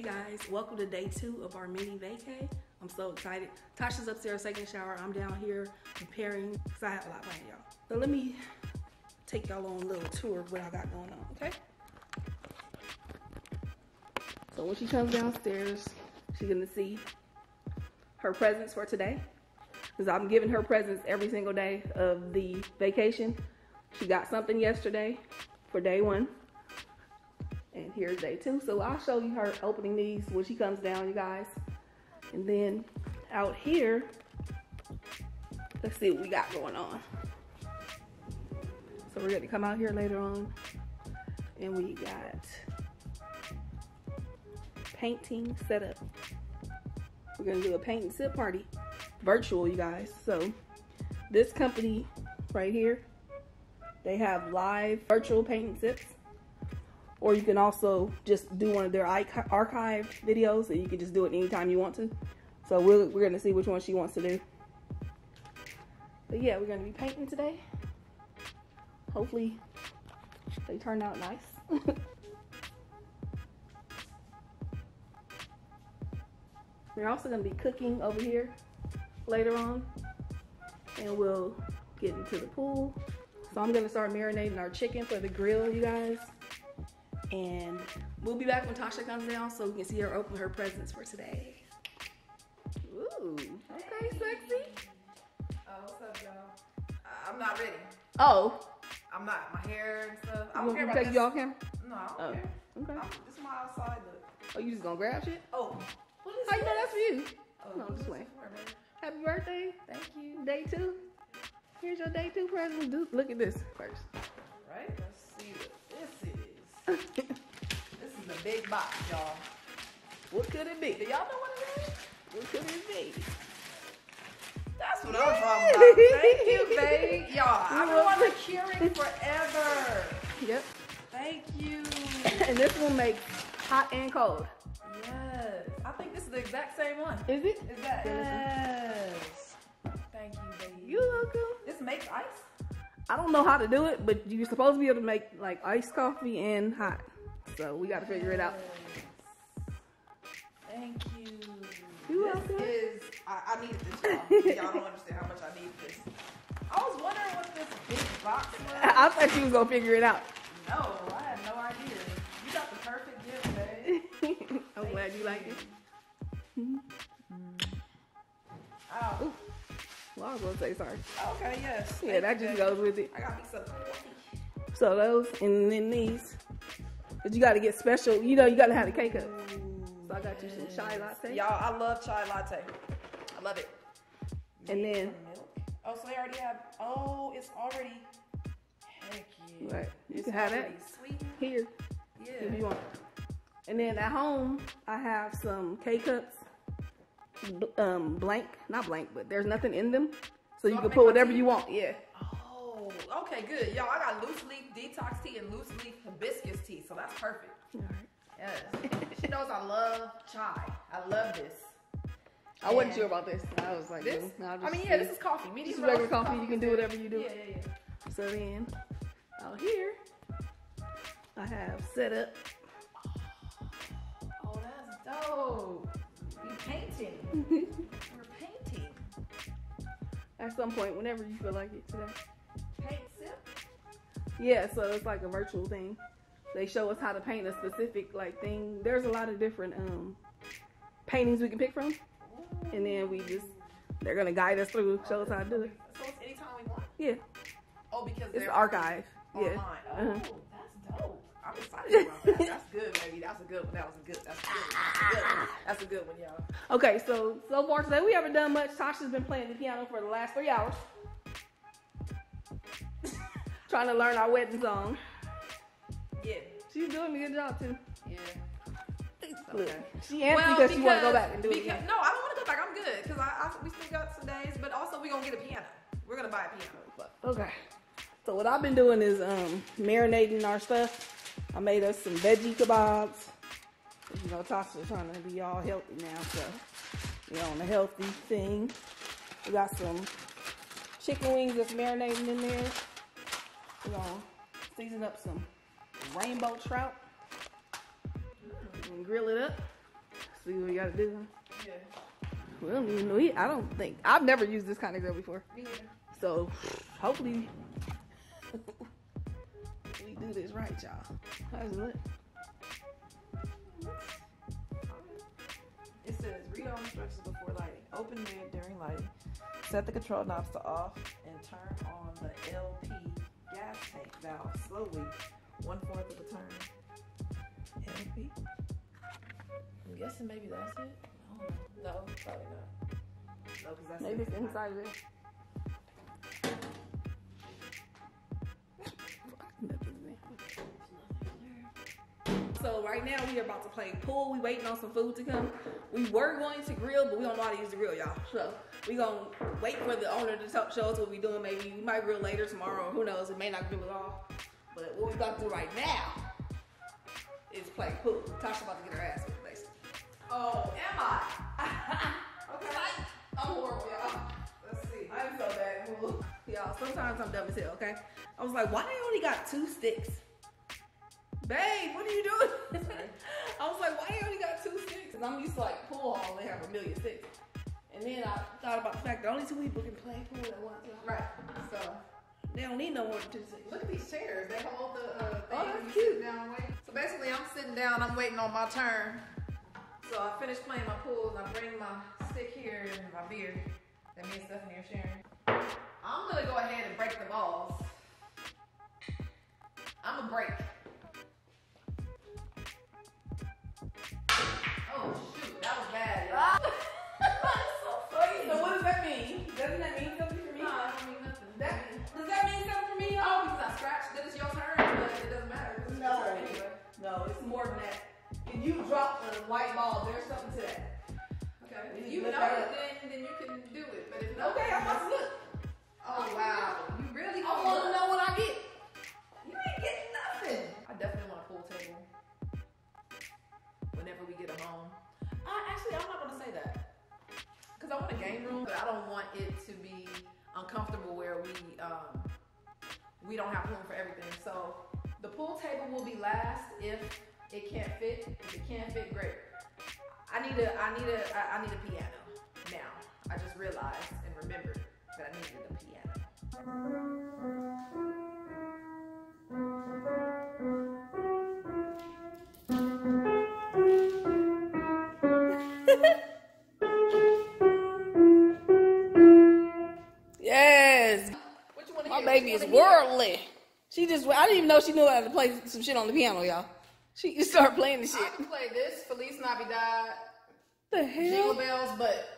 Hey guys, welcome to day two of our mini vacay. I'm so excited. Tasha's upstairs taking a shower. I'm down here preparing because I have a lot planned, y'all. So let me take y'all on a little tour of what I got going on, okay? So when she comes downstairs, she's gonna see her presents for today. Because I'm giving her presents every single day of the vacation. She got something yesterday for day one. And here's day two. So I'll show you her opening these when she comes down, you guys. And then out here, let's see what we got going on. So we're gonna come out here later on and we got painting set up. We're gonna do a paint and sip party, virtual, you guys. So this company right here, they have live virtual paint and sips or you can also just do one of their archive videos and you can just do it anytime you want to. So we're, we're going to see which one she wants to do. But yeah, we're going to be painting today. Hopefully they turn out nice. we're also going to be cooking over here later on. And we'll get into the pool. So I'm going to start marinating our chicken for the grill, you guys. And we'll be back when Tasha comes down so we can see her open her presents for today. Ooh, okay, sexy. Oh, what's up, y'all? I'm not ready. Oh. I'm not. My hair and stuff. I don't care about take you off camera? No, I don't oh. care. Okay. I'm, this is my outside look. Oh, you just gonna grab shit? Oh. How you know that's for you? Oh, no, just wait. Happy birthday. Thank you. Day two. Here's your day two present. Look at this first. Right? A big box, y'all. What could it be? Do y'all know what it is? What could it be? That's what I'm talking about. Thank you, babe. Y'all, I've been Keurig forever. Yep. Thank you. and this one makes hot and cold. Yes. I think this is the exact same one. Is it? Is that? Yes. Thank you, baby. You're welcome. This makes ice? I don't know how to do it, but you're supposed to be able to make like iced coffee and hot. So we got to figure it out. Thank you. You welcome. This is, I, I needed this, y'all. y'all don't understand how much I need this. I was wondering what this big box was. I thought you was to figure it out. No, I had no idea. You got the perfect gift, babe. I'm Thank glad you, you like it. Mm. Oh. Ooh. Well, I was gonna say sorry. Okay, yes. Yeah, that just goes with it. I got me some. So those and then these. But you gotta get special, you know, you gotta have the K cup. So I got you some chai latte. Y'all, I love chai latte. I love it. And then milk. Oh, so they already have oh, it's already heck yeah. Right. You it's can have that sweet. here. Yeah. If you want. And then at home I have some K cups um, blank, not blank, but there's nothing in them. So, so you can put whatever you want. Yeah. Okay, good. Y'all, I got loose leaf detox tea and loose leaf hibiscus tea, so that's perfect. All right. Yes. she knows I love chai. I love this. I and wasn't sure about this. I was like, this. Mm, no, I mean, yeah, this is coffee. Medium this is regular coffee. coffee. You can do whatever you do. Yeah, yeah, yeah. So then, out here, I have set up. Oh, that's dope painting. We're painting. At some point, whenever you feel like it today. Yeah, so it's like a virtual thing. They show us how to paint a specific like thing. There's a lot of different um paintings we can pick from. And then we just they're gonna guide us through, show us how to do it. So it's anytime we want? Yeah. Oh, because it's archive. Online. Yeah. Oh, uh-huh. that's dope. I'm excited about that. That's good, baby. That's a good one. That was a good. That's a good. One. That's a good one. That's a good one, y'all. Okay, so so far today we haven't done much. Tasha's been playing the piano for the last three hours, trying to learn our wedding song. Yeah, she's doing a good job too. Yeah. Okay. She answered well, because, she want to go back and do because, it again. No, I don't want to go back. I'm good because I, I, we still got some days, but also we're gonna get a piano. We're gonna buy a piano. Okay. So what I've been doing is um, marinating our stuff I made us some veggie kebabs. You know, Tasha's trying to be all healthy now, so you know, on a healthy thing. We got some chicken wings that's marinating in there. We're gonna season up some rainbow trout and grill it up. see what you gotta do. Yeah. We don't even know. He, I don't think I've never used this kind of grill before. Me. So hopefully we do this right, y'all. How's it look? It says read all instructions before lighting. Open lid during lighting. Set the control knobs to off and turn on the LP gas tank valve slowly, one fourth of a turn. LP. I'm guessing maybe that's it. I don't know. No, probably not. No, because that's Maybe it's inside of it. So right now we are about to play pool. We waiting on some food to come. We were going to grill, but we don't know how to use the grill, y'all. So we gonna wait for the owner to tell- show us what we doing. Maybe we might grill later tomorrow. Who knows? It may not grill at all. But what we about to do right now is play pool. Tasha about to get her ass whipped, basically. Oh, am I? okay. I'm horrible, y'all. Let's see. I'm so bad pool. Y'all, sometimes I'm dumb as hell, okay? I was like, why they only got two sticks? Babe, what are you doing? I was like, why you only got two sticks? Because I'm used to like pool hall, they have a million sticks. And then I thought about the fact that only two people can play pool at once. Right. So They don't need no more than two sticks. look at these chairs. They hold the uh, thing. Oh, that's cute. down wait. So basically, I'm sitting down. I'm waiting on my turn. So I finish playing my pool, and I bring my stick here and my beer that me and Stephanie are sharing. I'm gonna go ahead and break the balls. I'm gonna break. Oh shoot, that was bad. y'all. so funny. So what does that mean? Doesn't that mean something for me? No, I don't mean nothing. That, does that mean something for me? Oh, because I scratched. Then it's your turn, but it doesn't matter. it's No. anyway. No, it's more than that. If you drop a white ball, there's something to that. Okay. If you know it, then, then you can do it. But if not, Okay, I'm about to look. Oh wow, you really I want to know what I get. Say that. Cause I want a game room, but I don't want it to be uncomfortable where we um we don't have room for everything. So the pool table will be last if it can't fit. If it can't fit, great. I need a I need a I need a piano now. I just realized and remembered that I needed a piano. What you want to My hear? baby is you wanna hear? worldly. She just, I didn't even know she knew how to play some shit on the piano, y'all. She just started playing the shit. I can play this, Feliz Navidad, the hell? Jingle? Bells, but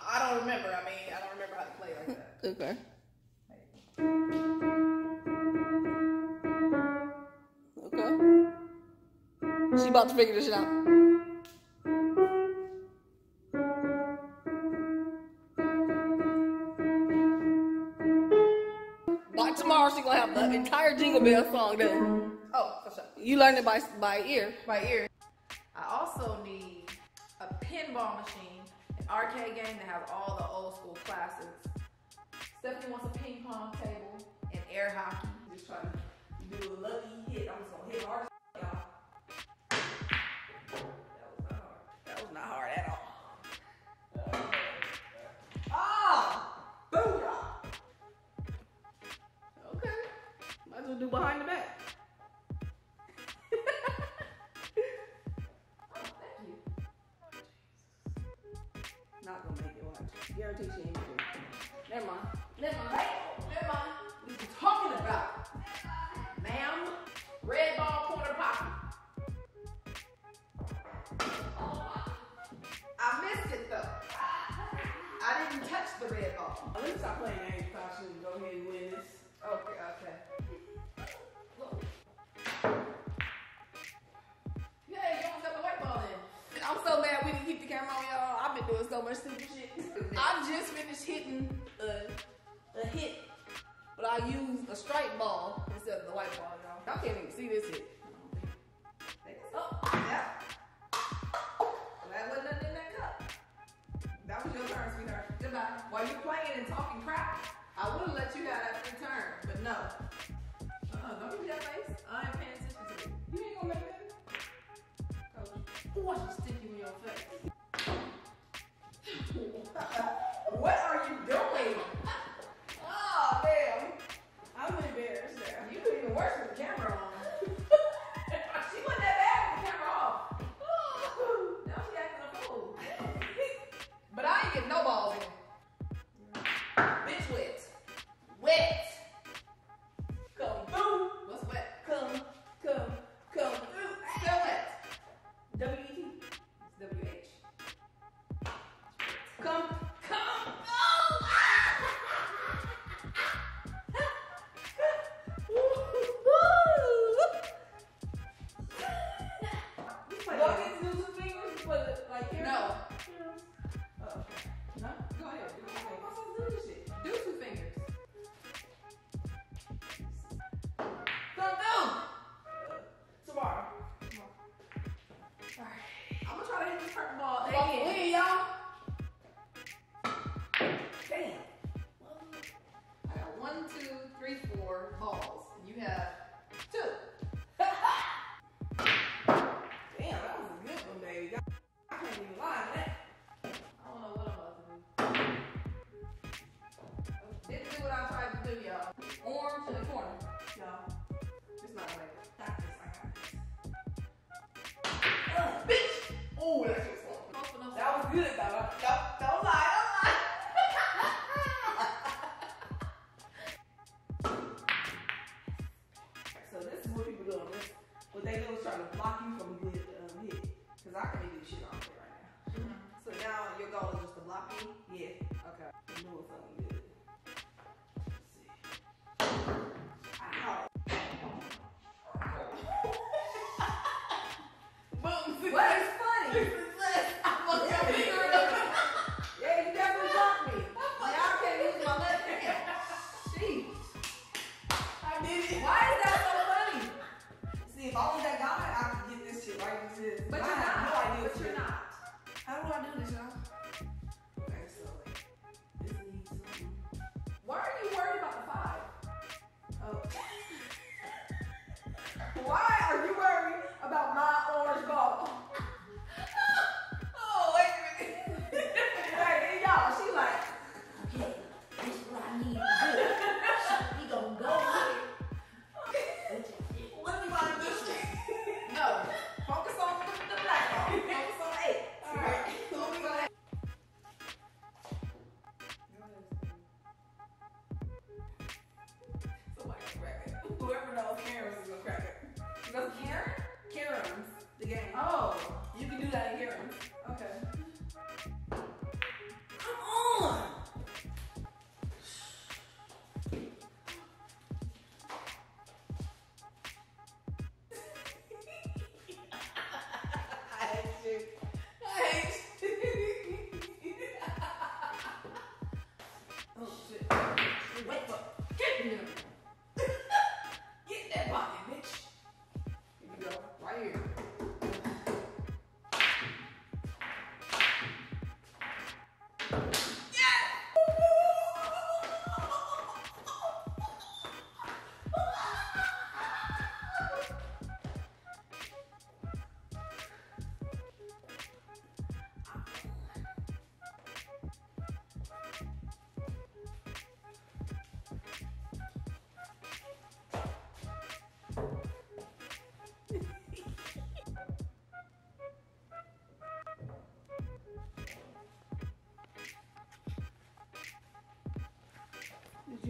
I don't remember. I mean, I don't remember how to play like that. Okay. Okay. She about to figure this shit out. Tomorrow, she gonna have the entire Jingle Bell song done. Oh, for sure. You learned it by by ear. By ear. I also need a pinball machine, an arcade game that has all the old school classics. Stephanie wants a ping pong table and air hockey. Just try to do a lucky hit. I'm just gonna hit hard,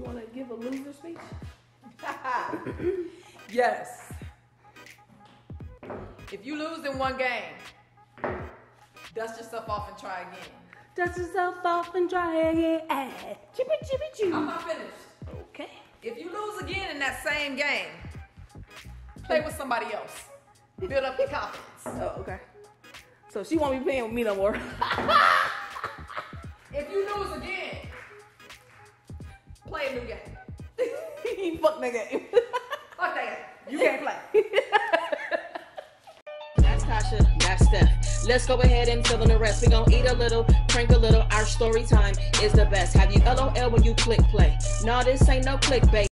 you want to give a loser speech? yes. If you lose in one game, dust yourself off and try again. Dust yourself off and try again. Chippy chippy choo. I'm not finished. Okay. If you lose again in that same game, play with somebody else. Build up your confidence. Oh, okay. So she won't be playing with me no more. If you lose again, play a new game. Fuck that game. Fuck that. You can't play. That's Tasha, that's Steph. Let's go ahead and fill in the rest. We gon' eat a little, prank a little. Our story time is the best. Have you LOL when you click play? No, this ain't no clickbait.